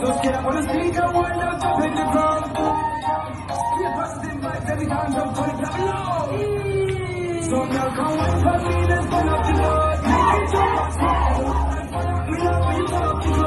Don't get up on the street, don't worry, don't jump in the road. We're busting vibes every time, don't put it down low. So now come on, party, let's burn up the road. Make it jump, we love you, love you.